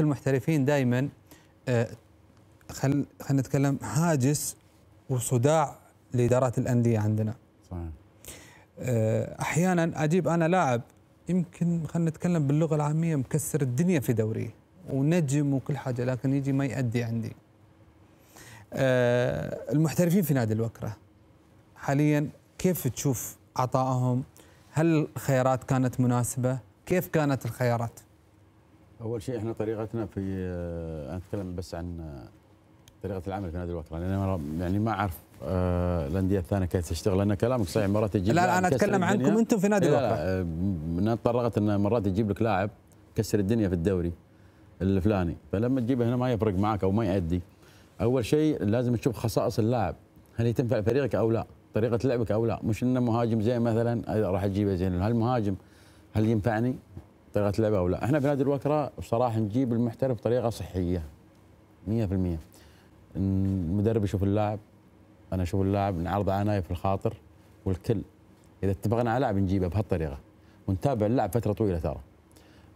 المحترفين دائما خل خلينا نتكلم هاجس وصداع لإدارات الأندية عندنا. صحيح. آه، أحيانا أجيب أنا لاعب يمكن خلينا نتكلم باللغة العامية مكسر الدنيا في دوري ونجم وكل حاجة لكن يجي ما يأدي عندي. آه، المحترفين في نادي الوكرة حاليا كيف تشوف عطائهم؟ هل الخيارات كانت مناسبة؟ كيف كانت الخيارات؟ أول شيء إحنا طريقتنا في آه، أنا أتكلم بس عن آه، طريقة العمل في نادي الوكره لأن أنا يعني ما أعرف آه، الأندية الثانية كيف تشتغل لأن كلامك صحيح مرات تجيب لا لا أنا أتكلم. عنكم أنتم في نادي لا لا الوكره انها تطرقت إن مرات تجيب لك لاعب كسر الدنيا في الدوري الفلاني فلما تجيبه هنا ما يفرق معك أو ما يأدي. أول شيء لازم تشوف خصائص اللاعب هل تنفع فريقك أو لا طريقة لعبك أو لا مش إنه مهاجم زين مثلا راح تجيبه زين هل مهاجم هل ينفعني؟ طريقه لعبة أو لا. إحنا في نادي الوكرة بصراحة نجيب المحترف بطريقة صحية. 100% المدرب يشوف اللاعب أنا أشوف اللاعب نعرض عنايه في الخاطر. والكل إذا اتفقنا على لاعب نجيبه بهالطريقة. ونتابع اللاعب فترة طويلة ترى.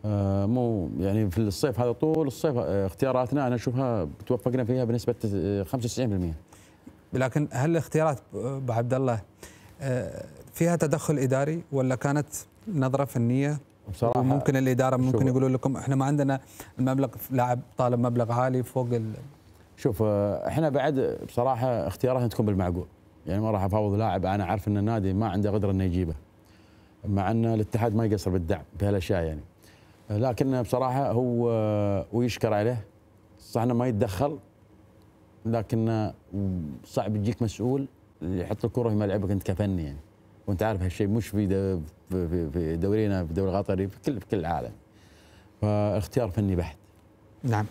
آه مو يعني في الصيف هذا طول الصيف آه اختياراتنا أنا أشوفها توفقنا فيها بنسبة آه، 95% لكن هل الاختيارات ابو عبد الله آه، فيها تدخل إداري ولا كانت نظرة فنية؟ بصراحة وممكن الإدارة ممكن يقولوا لكم إحنا ما عندنا المبلغ لاعب طالب مبلغ عالي فوق ال... شوف آه، إحنا بعد بصراحة اختياراتنا تكون بالمعقول. يعني ما راح أفاوض لاعب أنا عارف إن النادي ما عنده قدرة إنه يجيبه مع إن الاتحاد ما يقصر بالدعم بهالأشياء يعني. آه، لكن بصراحة هو آه، ويشكر عليه. صح إنه ما يتدخل لكن صعب يجيك مسؤول يحط الكرة في ملعبك أنت كفني يعني. وانت عارف هالشيء مش في في- دورينا في الدوري القطري في كل في كل العالم فاختيار فني بحت نعم.